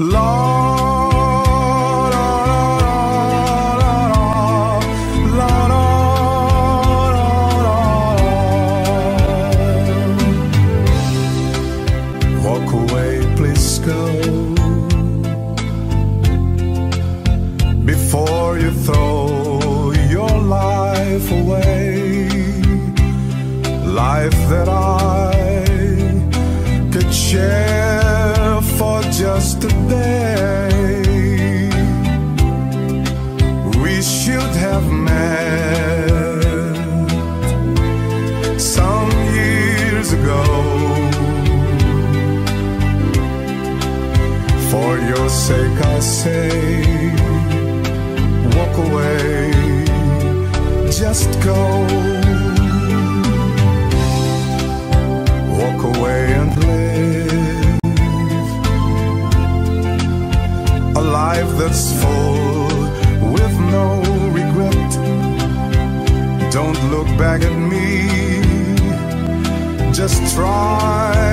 Lord. back at me. Just try.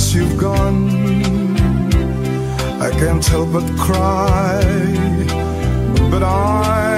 since you've gone. I can't help but cry, but I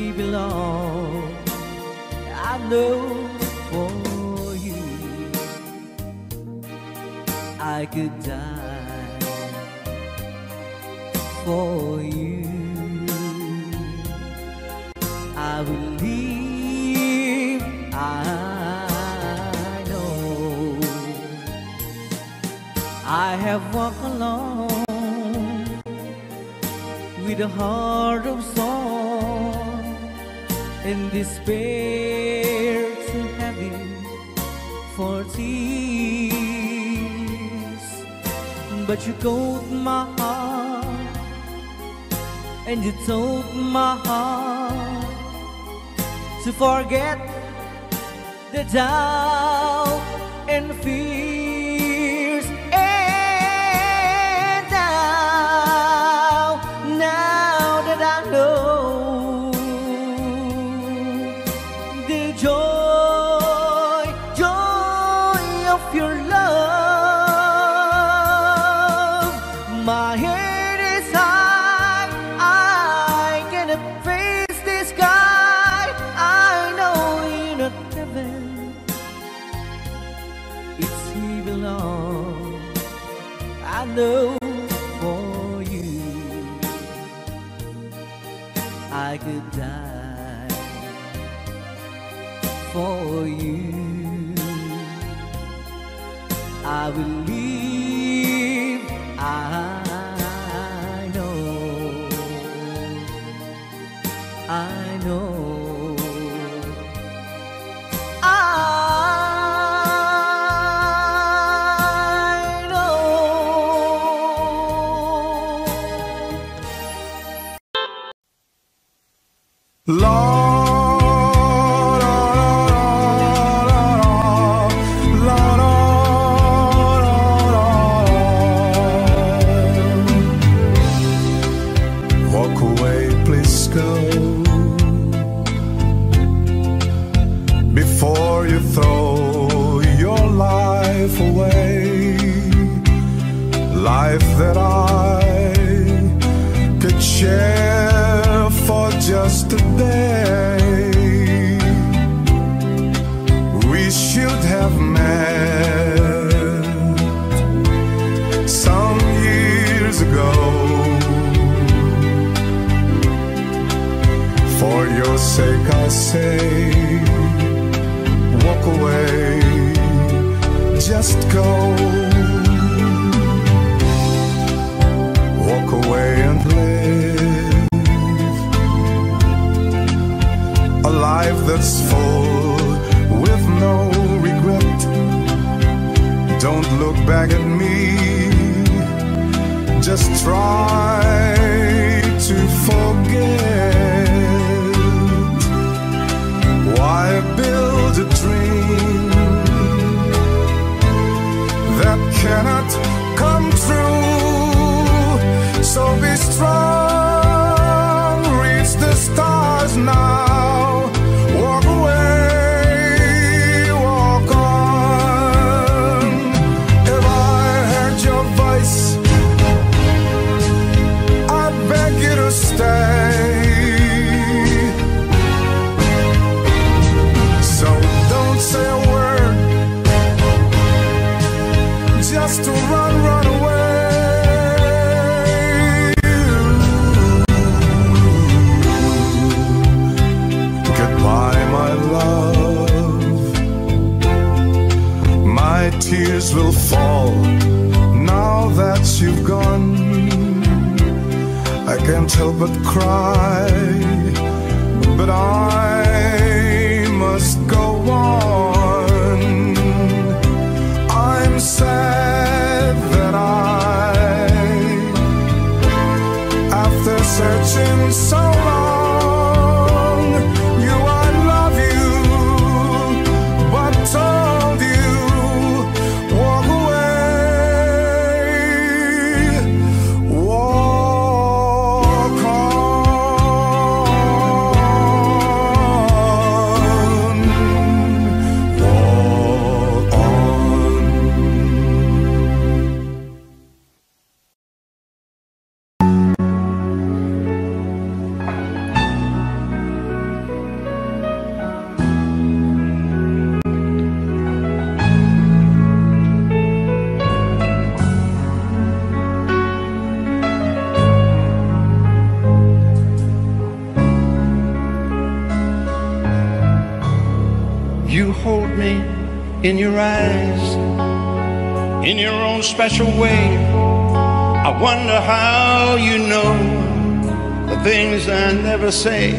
we belong. I know for you I could die for you. I will leave. I know I have walked alone with a heart of sorrow in despair to heavy for tears. But you called my heart and you told my heart to forget the doubt and fear. high, but I. special way. I wonder how you know the things I never say.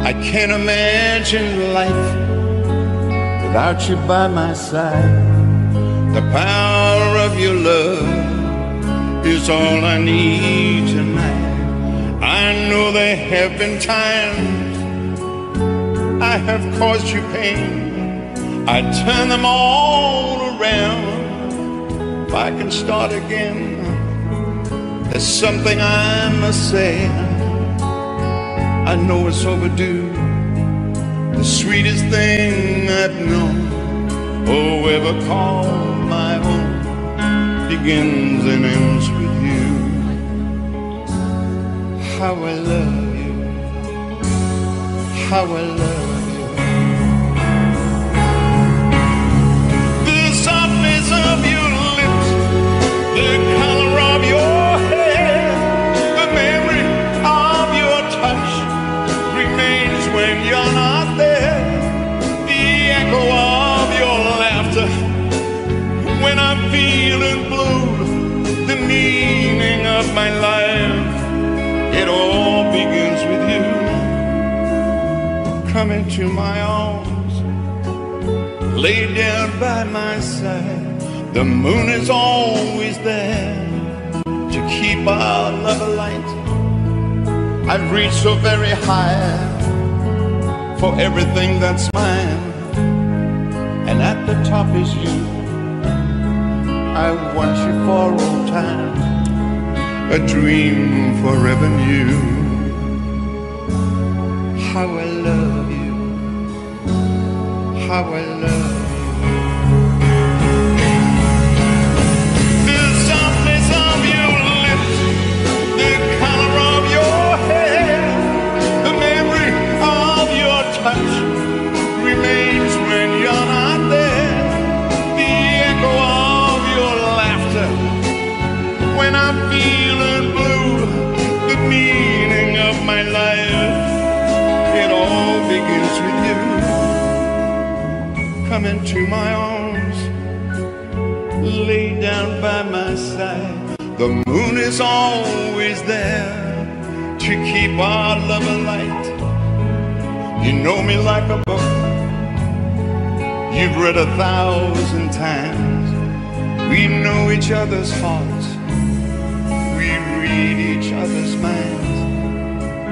I can't imagine life without you by my side. The power of your love is all I need tonight. I know there have been times I have caused you pain. I turn them all around if I can start again, there's something I must say. I know it's overdue. The sweetest thing I've known, oh, ever called my own, begins and ends with you. How I love you, how I love you. Into my arms, lay down by my side. The moon is always there to keep our love alight. I've reached so very high for everything that's mine, and at the top is you. I want you for all time, a dream forever new. How how into my arms, lay down by my side. The moon is always there to keep our love alight. You know me like a book you've read a thousand times. We know each other's faults, we read each other's minds.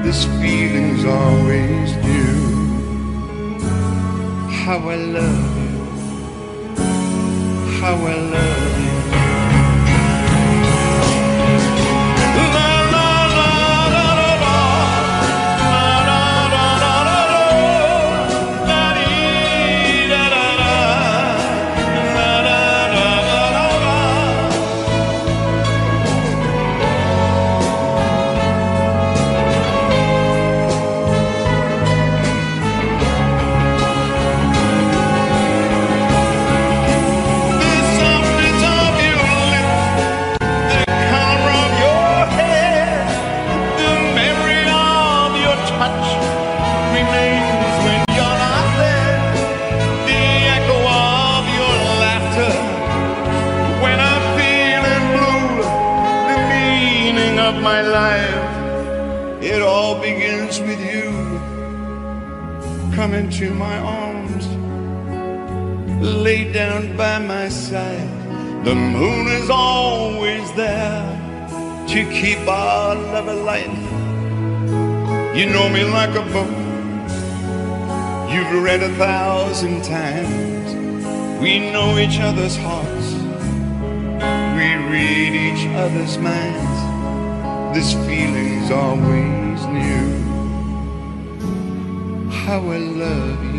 This feeling's always new. How I love how I love you. You've read a thousand times. We know each other's hearts, we read each other's minds. This feeling's always new. How I love you.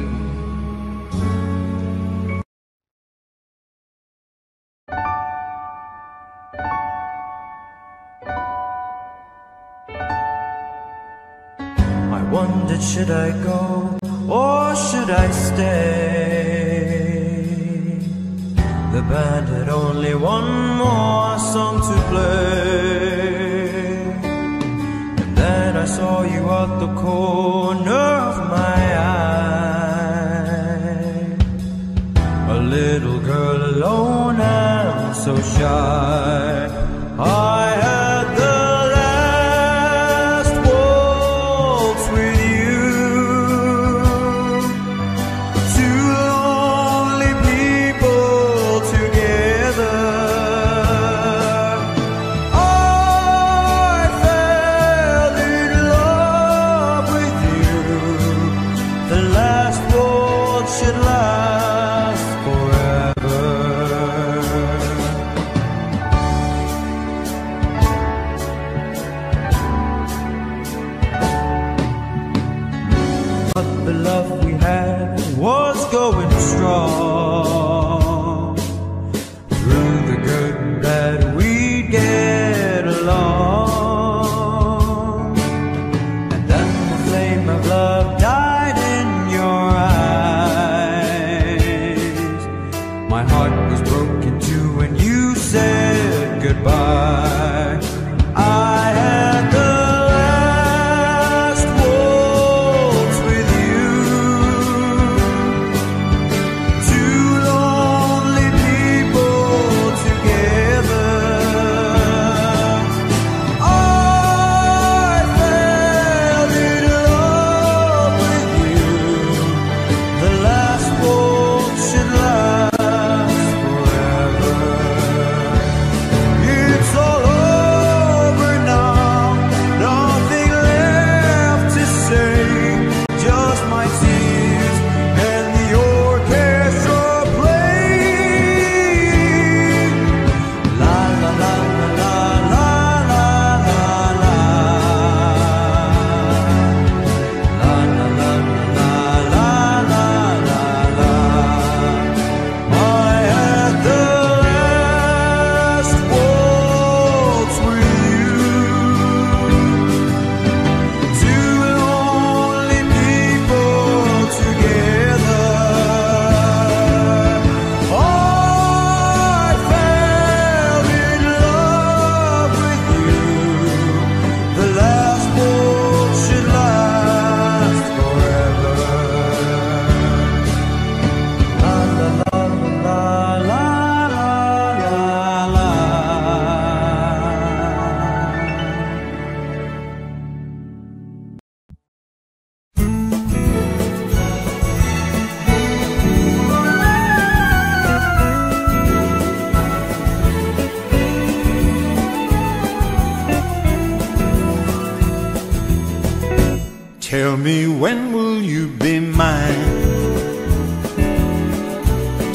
Tell me when will you be mine?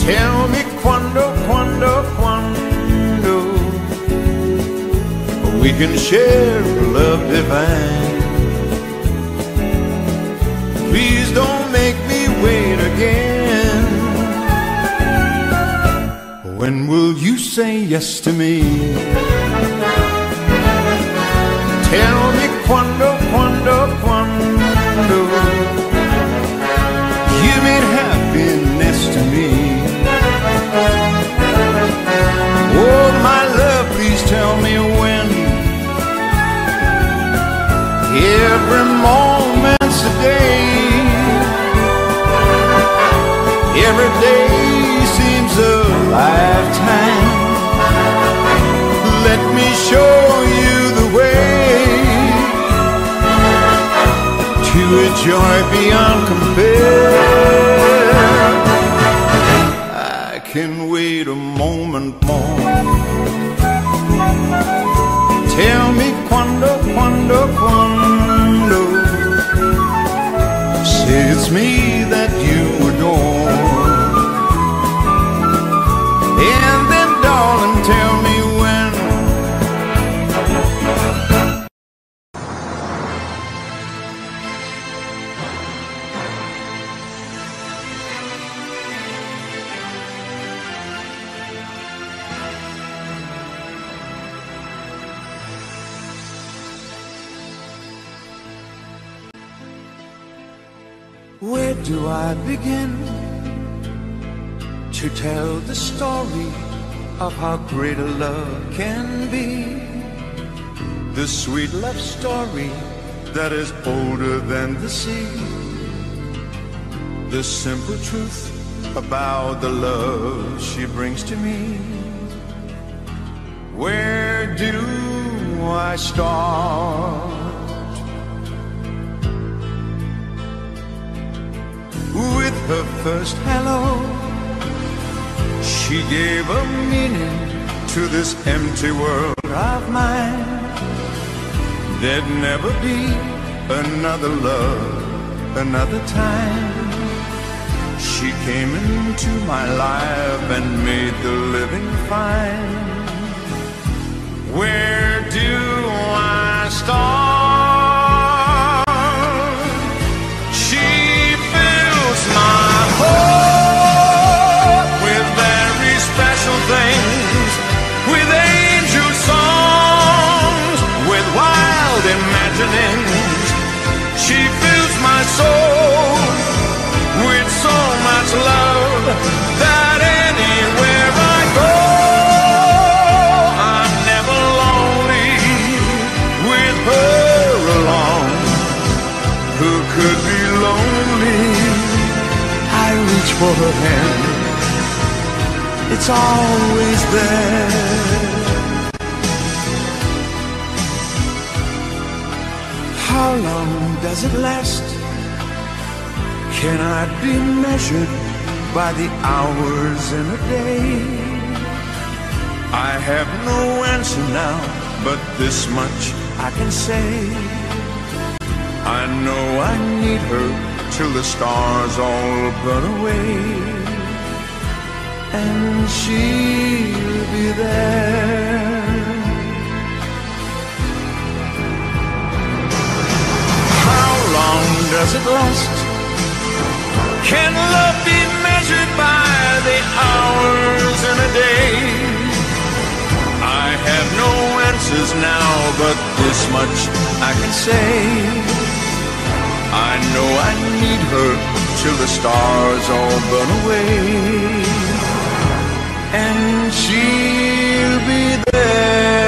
Tell me quando, quando, quando we can share love divine. Please don't make me wait again. When will you say yes to me? Tell me quando, Every moment's a day Every day seems a lifetime let me show you the way to a joy beyond compare. I can wait a moment more. Tell me quando, quando, quando. It's me that you adore. And The sweet love story that is older than the sea. The simple truth about the love she brings to me. Where do I start? with her first hello. She gave a meaning to this empty world of mine. There'd never be another love, another time. She came into my life and made the living fine. Where do I start? She imaginings. Soul with so much love that anywhere I go, I'm never lonely with her along. Who could be lonely? I reach for her hand. It's always there. How long does it last? Cannot be measured by the hours in a day. I have no answer now, but this much I can say. I know I need her till the stars all burn away. And she'll be there. How long does it last? Can love be measured by the hours in a day? I have no answers now, but this much I can say. I know I need her till the stars all burn away. And she'll be there.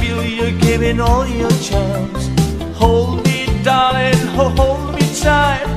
Feel you're giving all your charms. Hold me, darling, ho- hold me tight.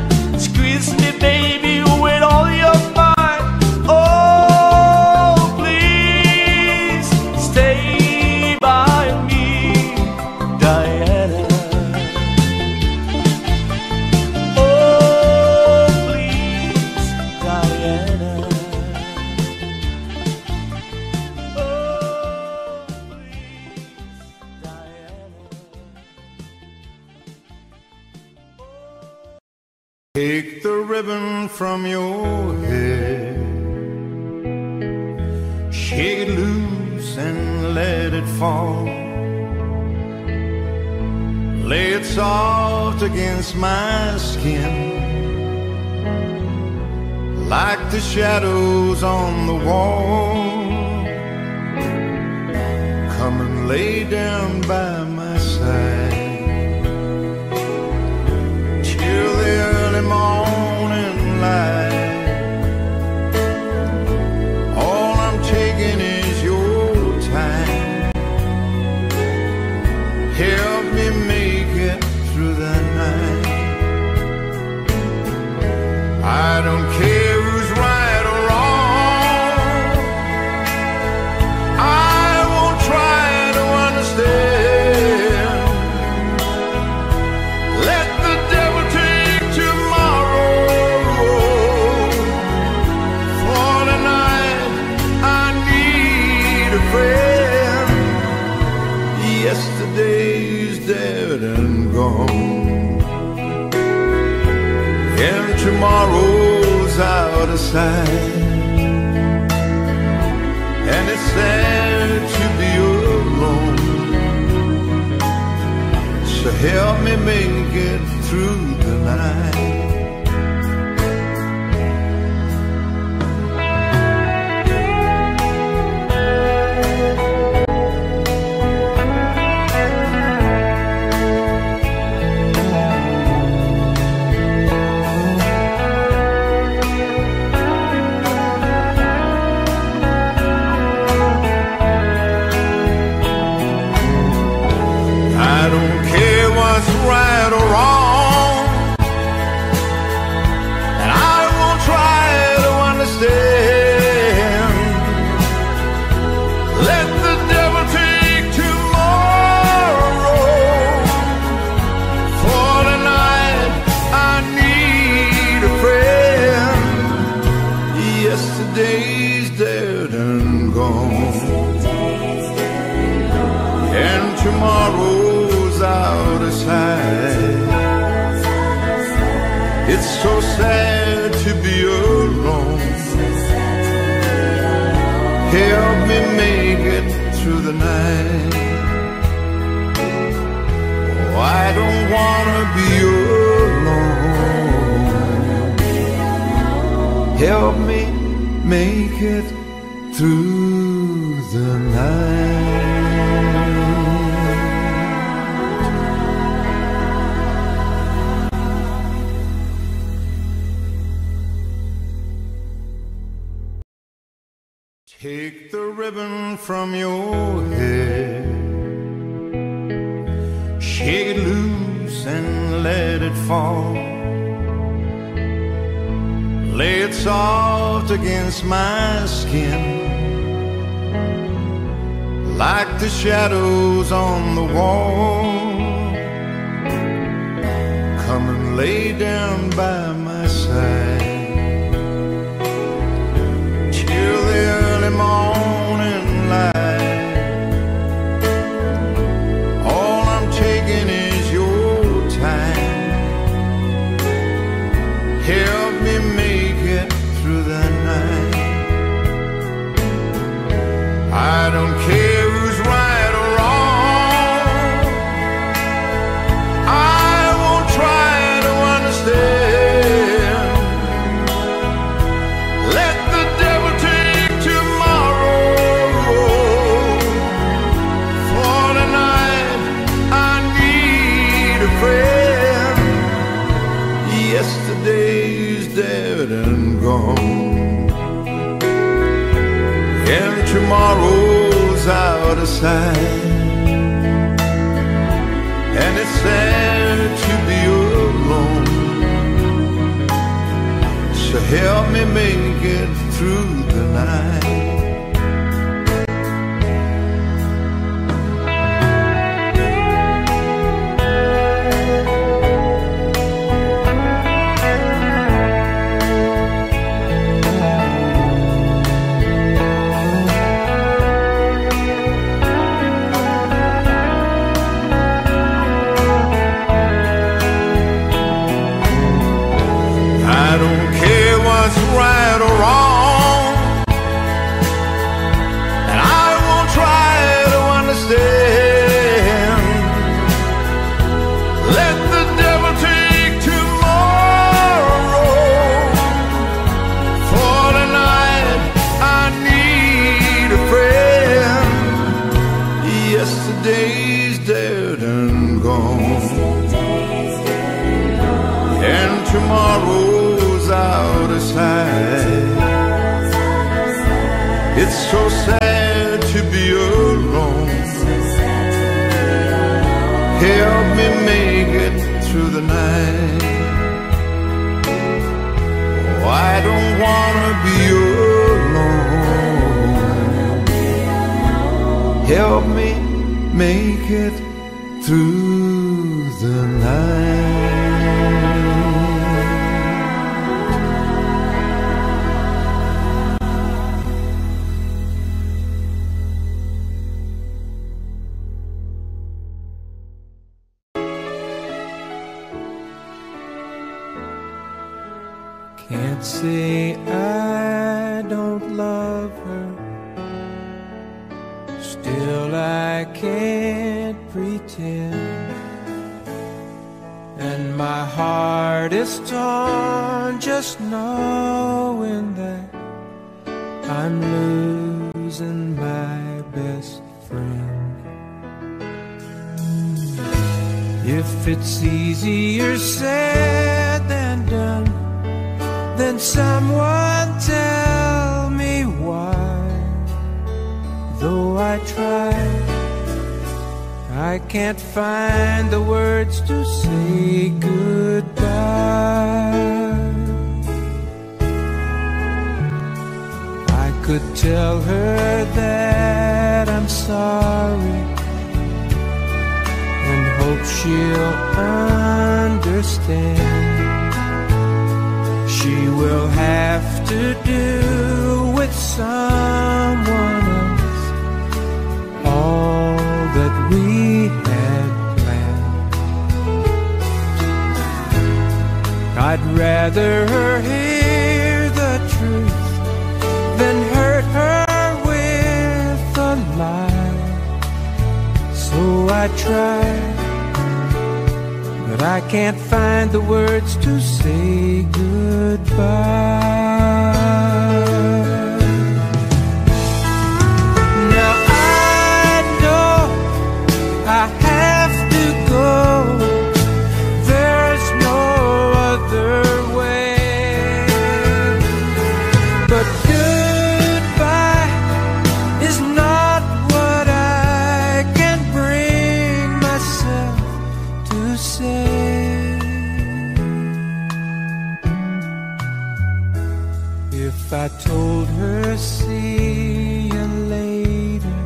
If I told her, see you later,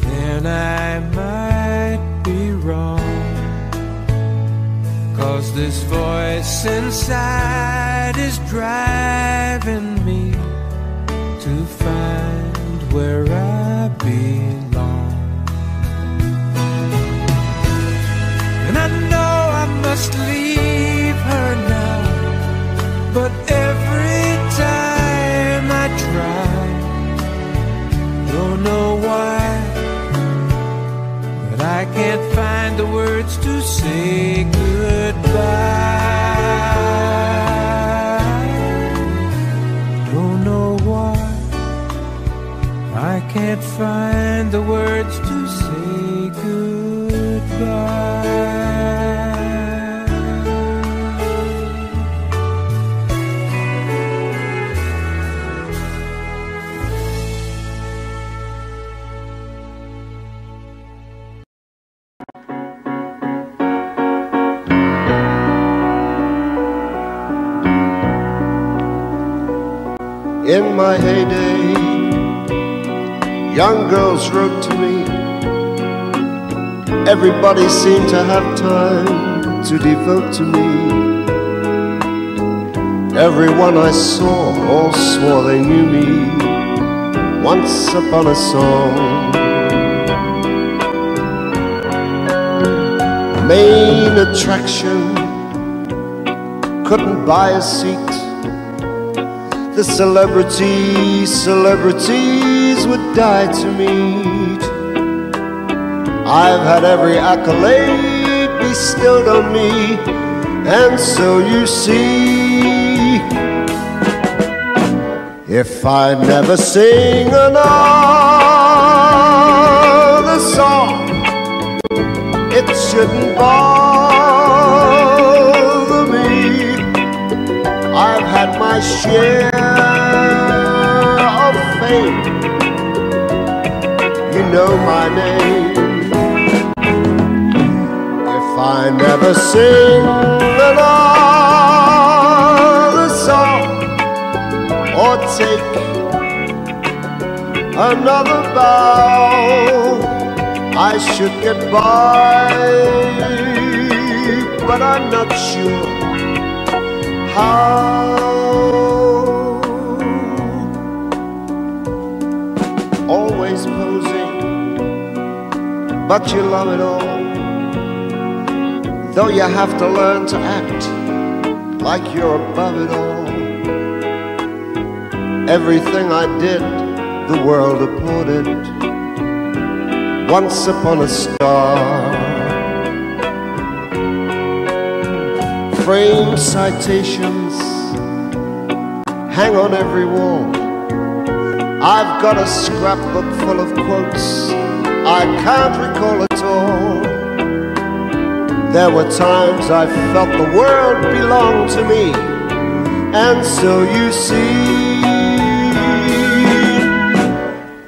then I might be wrong. Cause this voice inside is driving me to find where I belong. And I know I must leave every time I try, don't know why, but I can't find the words to say goodbye. Don't know why. I can't find the words In my heyday, young girls wrote to me. Everybody seemed to have time to devote to me. Everyone I saw all swore they knew me once upon a song. Main attraction couldn't buy a seat. The celebrities, celebrities would die to meet. I've had every accolade bestowed on me, and so you see, if I never sing another song, it shouldn't bother me. I've had my share know my name. If I never sing another song or take another bow, I should get by, but I'm not sure how. But you love it all. Though you have to learn to act like you're above it all. Everything I did, the world applauded. Once upon a star. Frame citations hang on every wall. I've got a scrapbook full of quotes I can't recall at all. There were times I felt the world belonged to me, and so you see,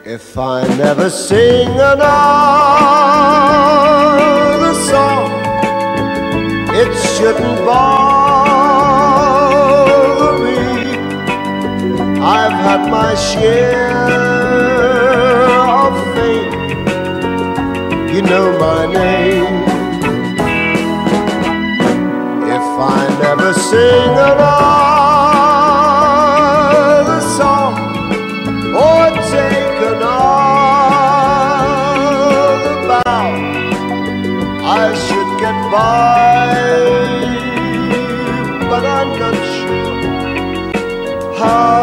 if I never sing another song, it shouldn't bother me. I've had my share know my name. If I never sing another song or take another bow, I should get by, but I'm not sure how.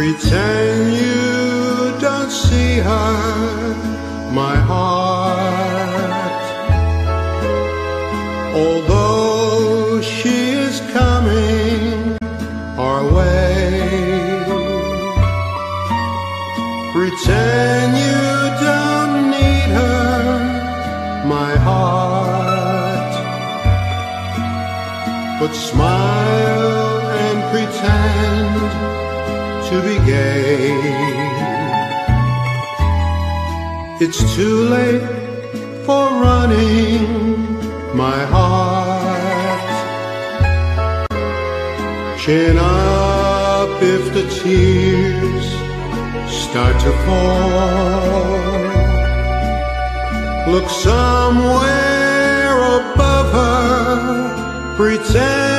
Pretend you don't see her, my heart. Although she is coming our way, pretend you don't need her, my heart. But smile to be gay. It's too late for running, my heart. Chin up if the tears start to fall. Look somewhere above her, pretend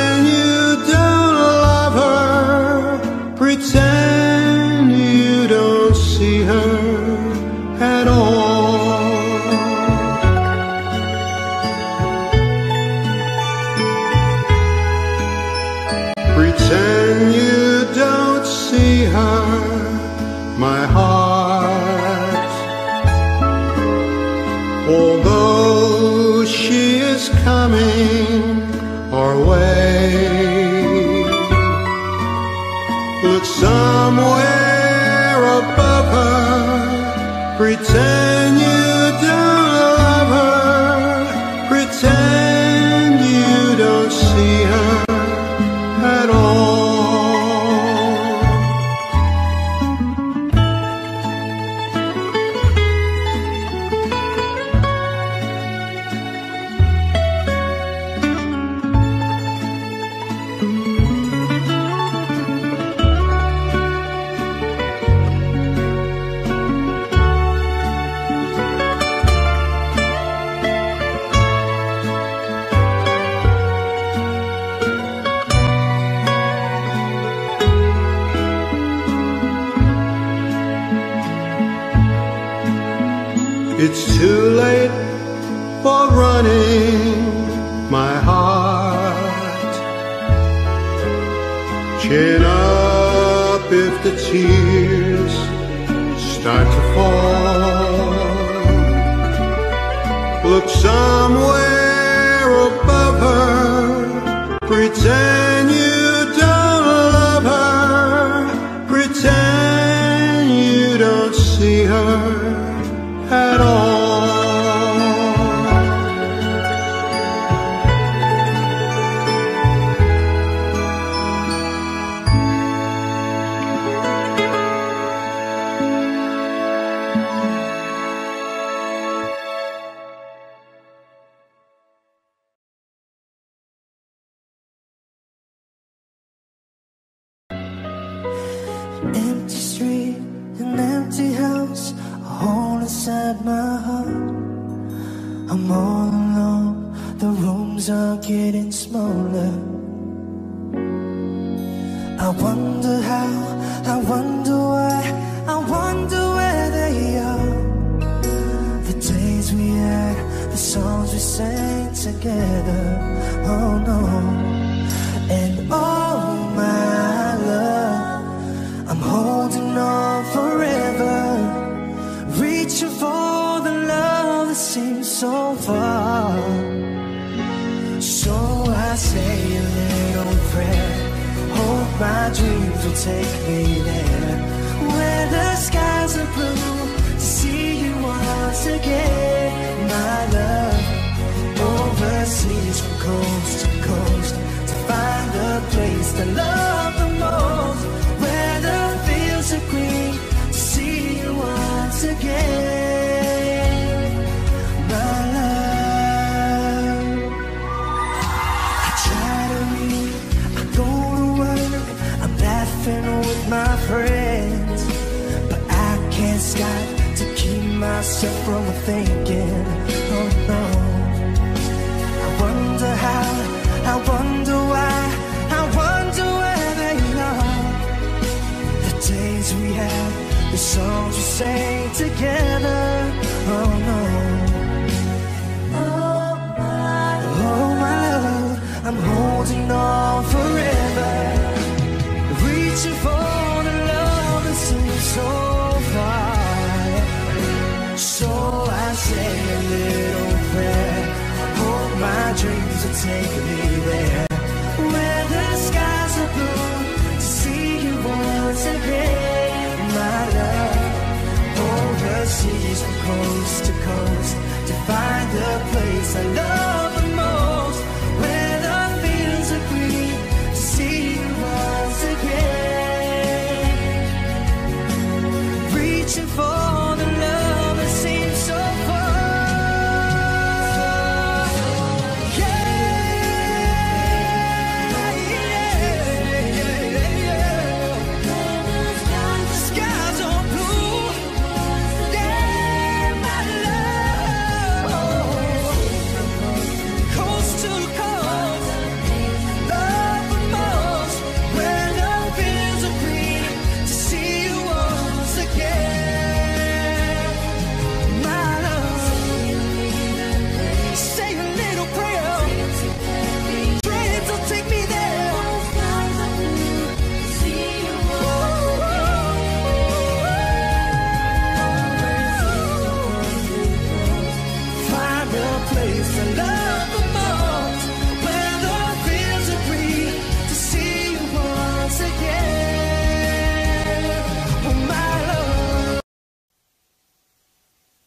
my love. Overseas from coast to coast to find the place to love the most, where the fields are green to see you once again, my love. I try to I go to work, I'm laughing with my friends, but I can't stop to keep myself from thinking. Oh no. I wonder how, I wonder why, I wonder where they are. The days we had, the songs we sang together. Oh no. Oh my love, I'm holding on forever, reaching for little prayer. Oh, my dreams are taking me there. Where the skies are blue, to see you once again, my love. Oh, the seas from coast to coast, to find the place I love the most. Where the feelings are green, to see you once again. Reaching for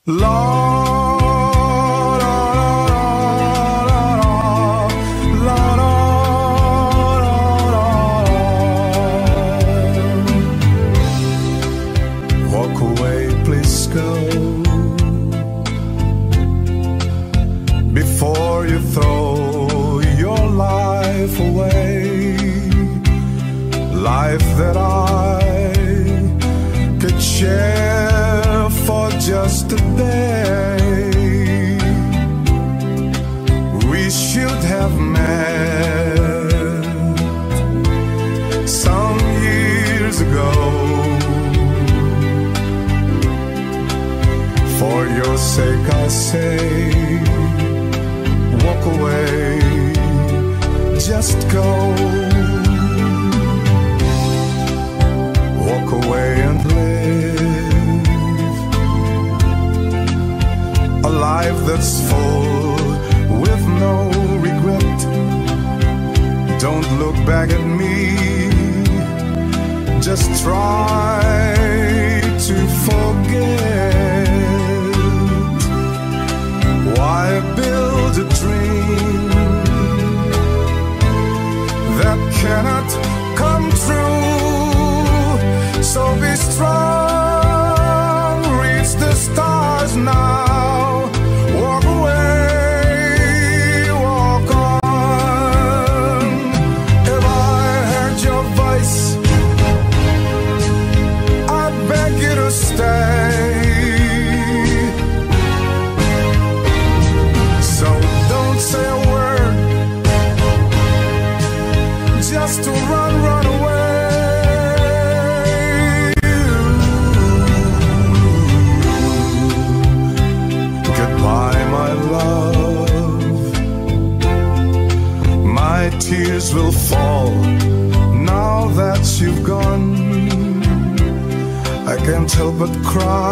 Lord. but cry.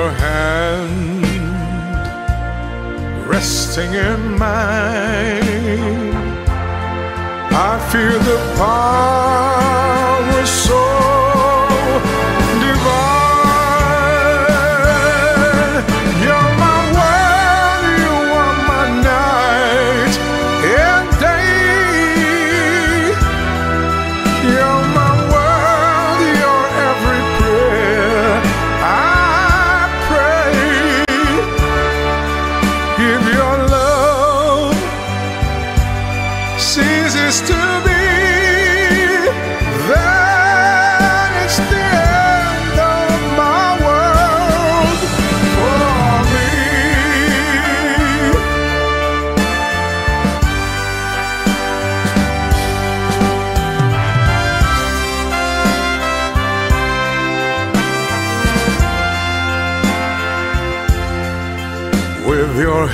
Your hand resting in mine. I feel the power so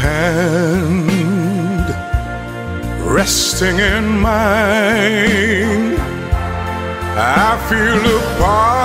hand resting in mine. I feel a power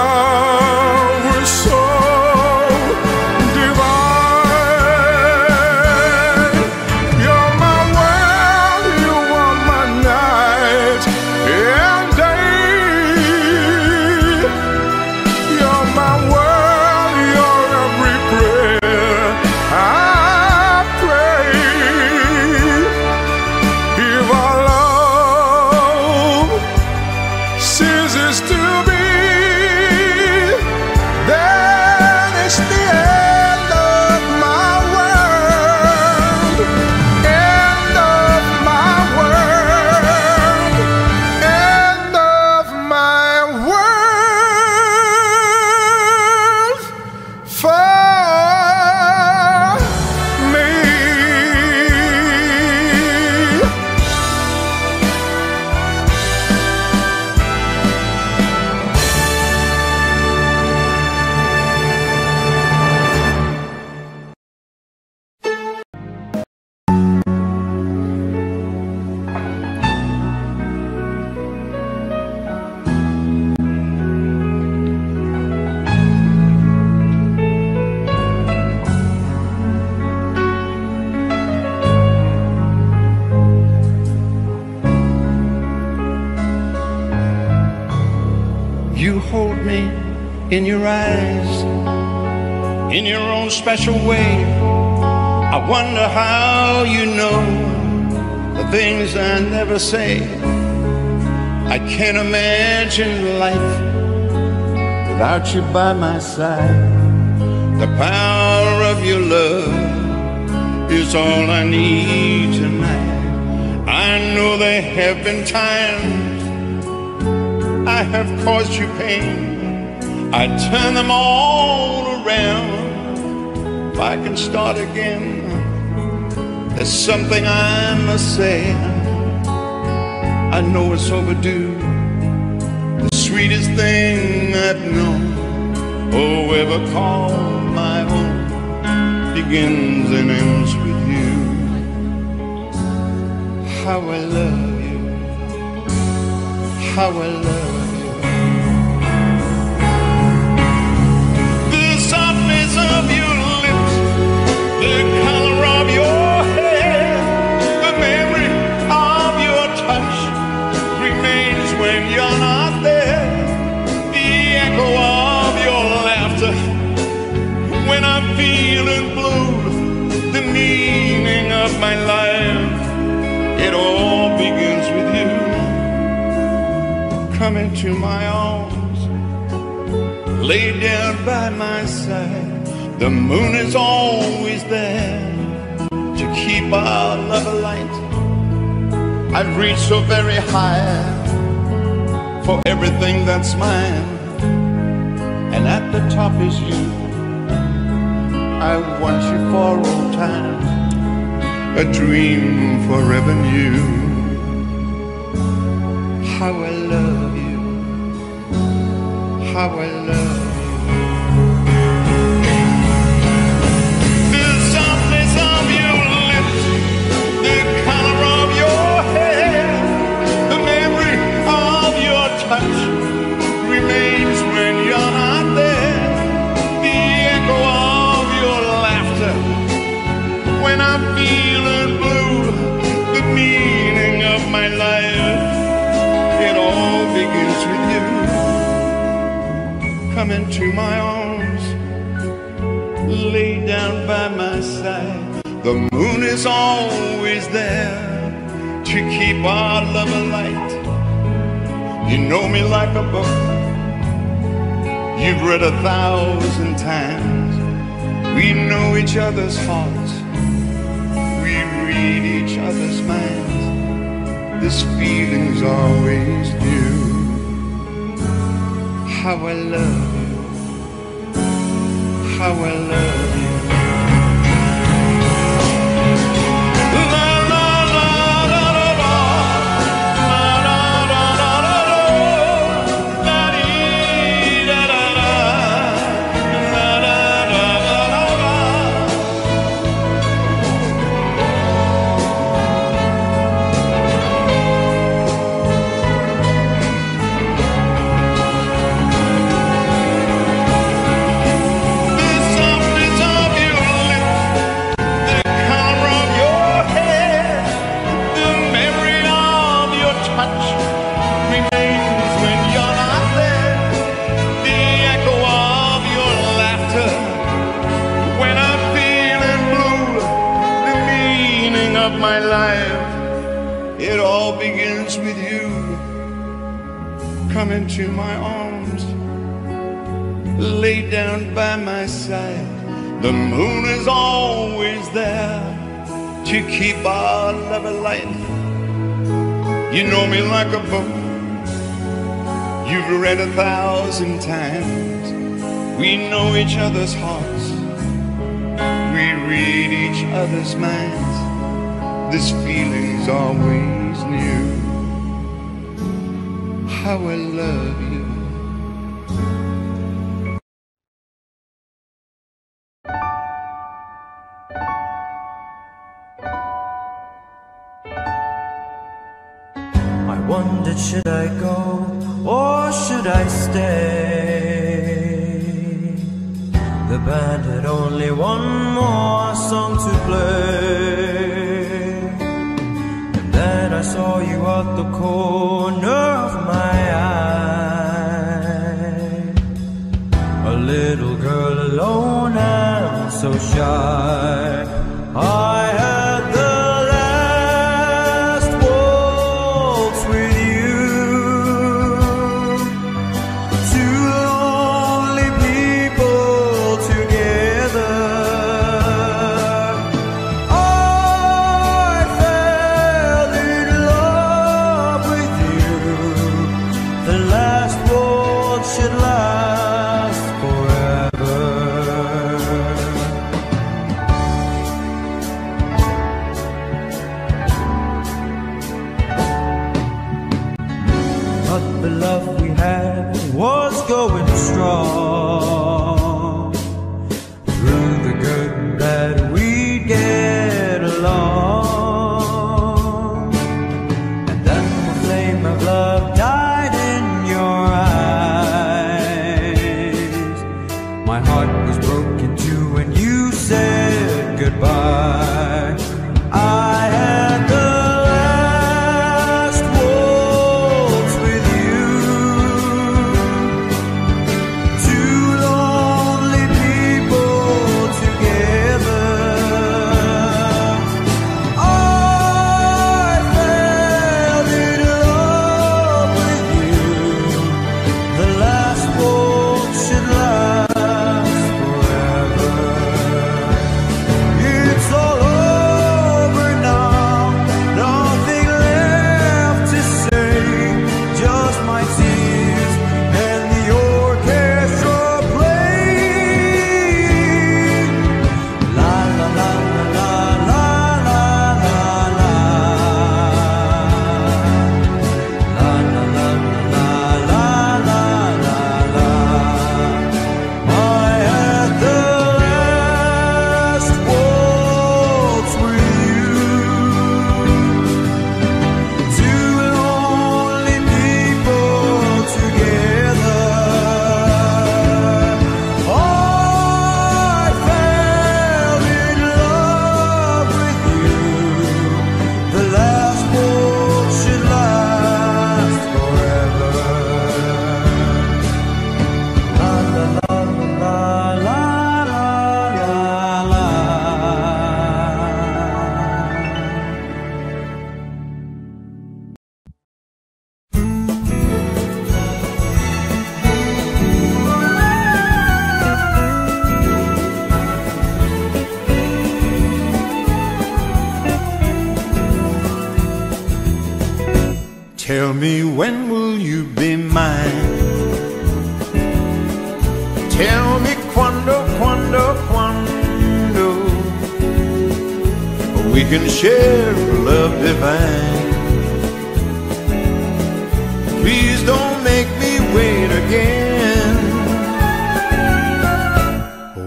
in your eyes, in your own special way. I wonder how you know the things I never say. I can't imagine life without you by my side. The power of your love is all I need tonight. I know there have been times I have caused you pain. I turn them all around. If I can start again, there's something I must say. I know it's overdue. The sweetest thing I've known, oh, ever called my own, begins and ends with you. How I love you how I love you. Come into my arms, lay down by my side. The moon is always there to keep our love alight. I've reached so very high for everything that's mine. And at the top is you. I want you for all time, a dream forever new. How I love you, how I love you. Into my arms, lay down by my side. The moon is always there to keep our love alight. You know me like a book you've read a thousand times. We know each other's faults, we read each other's minds. This feeling's always new how I love how I love you. life, it all begins with you. Come into my arms, lay down by my side. The moon is always there to keep our love alight. You know me like a book you've read a thousand times. We know each other's hearts, we read each other's minds. This feeling's always new. How I love you. goodbye.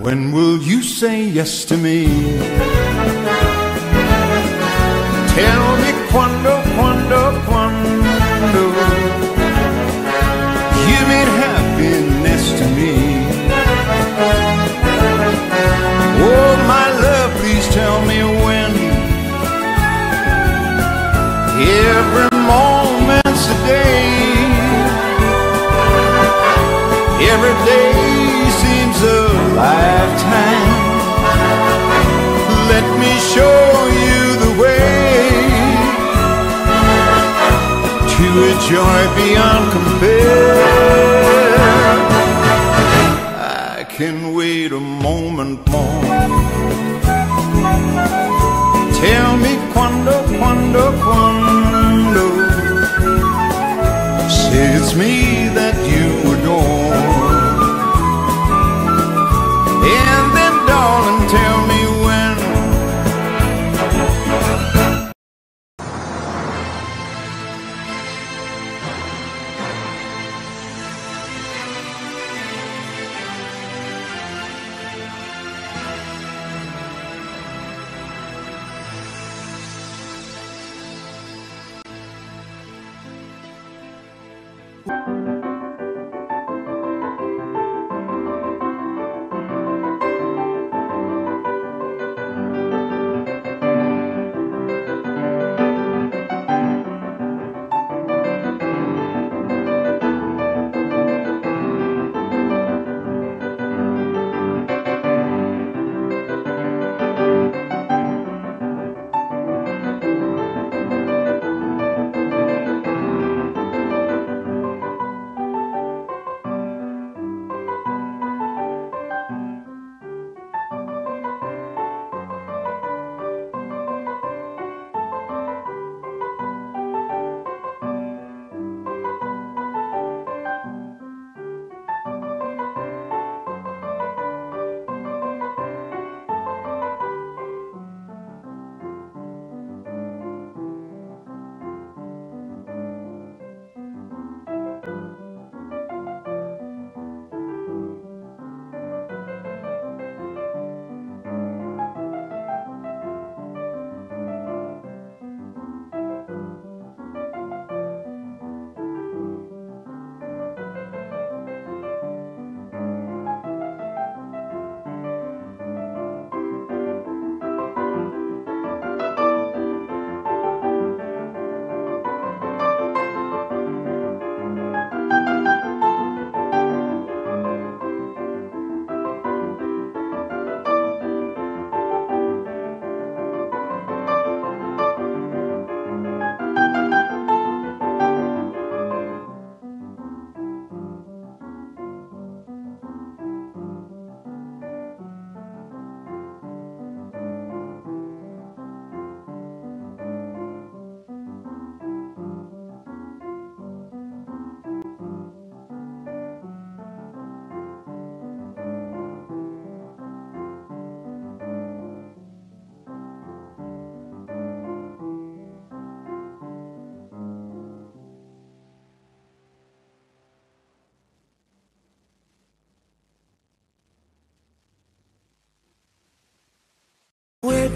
When will you say yes to me? Tell me quando, quando, quando. You mean happiness to me. Oh, my love, please tell me when. Every moment's a day. Every day A joy beyond compare. I can wait a moment more. Tell me quando, quando, quando. Say it's me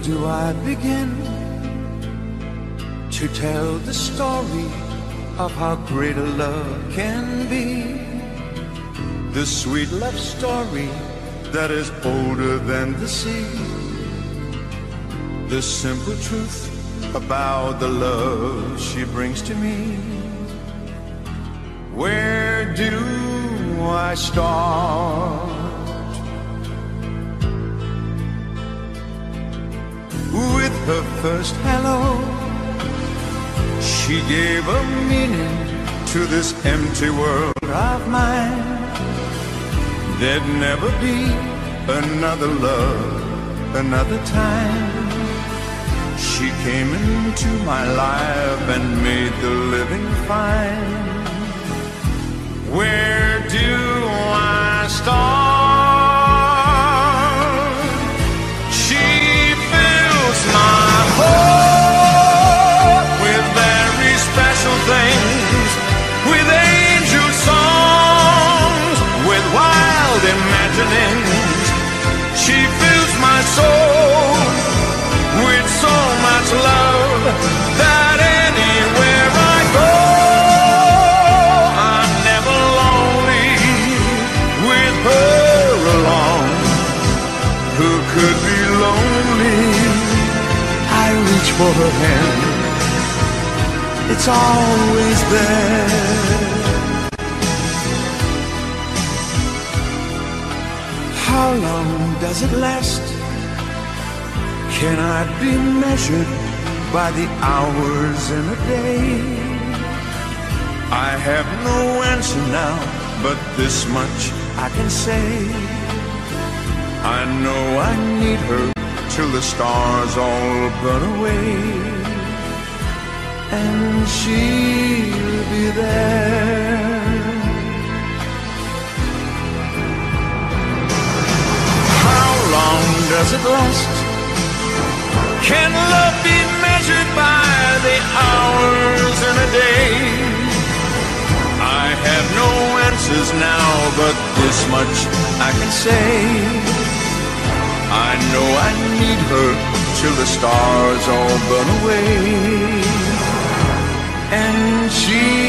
do I begin to tell the story of how great a love can be? The sweet love story that is older than the sea. The simple truth about the love she brings to me. Where do I start? Her first hello. She gave a meaning to this empty world of mine. There'd never be another love, another time. She came into my life and made the living fine. Where do I start? My heart with very special things, with angel songs, with wild imaginings. She fills my soul with so for her hand. It's always there. How long does it last? Can I be measured by the hours in a day? I have no answer now, but this much I can say. I know I need her till the stars all burn away. And she'll be there. How long does it last? Can love be measured by the hours in a day? I have no answers now, but this much I can say. Know I need her till the stars all burn away. And she